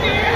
Yeah.